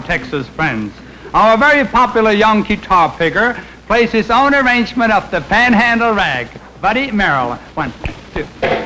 Texas friends. Our very popular young guitar picker plays his own arrangement of the Panhandle Rag. Buddy Merrill. One, two.